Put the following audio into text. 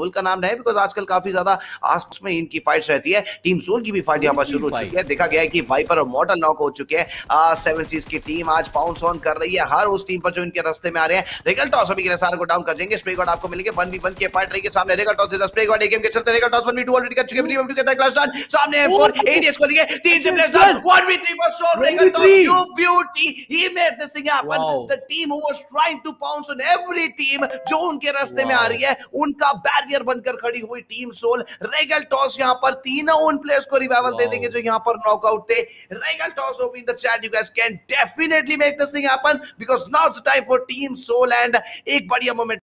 Soul का नाम नहीं बिकॉज़ आजकल काफ़ी ज़्यादा आसपास में इनकी फाइट्स रहती है। टीम सोल की भी फाइट यहाँ पर शुरू हो चुकी है। देखा गया है कि वाइपर और मॉडल नॉक हो चुके हैं। सेवन सीज की टीम आज पाउंस ऑन कर रही है। हर उस टीम पर जो इनके रास्ते में आ रहे हैं रेगल टॉस अभी के सारे को डाउन कर देंगे। स्प्रे गॉड आपको मिलेंगे। वन वी वन की फाइट रही सामने। रेगल टॉस इधर स्प्रे गॉड एक गेम के चलते Regaltos one v two already कर चुके हैं। टू क्लास स्टार्ट सामने फोर एडीएस को लिए तीन से place down one v three for Soul Regaltos you beauty he made this thing happen the team who was trying to pounce on every team जो उनके रास्ते में आ रही है उनका बैरियर बनकर खड़ी हुई टीम सोल रेगल टॉस यहाँ पर तीनों उन प्लेयर्स को रिवाइवल दे देंगे जो यहाँ पर नॉकआउट थे। Regaltos open the chat you guys can definitely make this thing happen because now it's time for team Soul and एक बढ़िया मोमेंट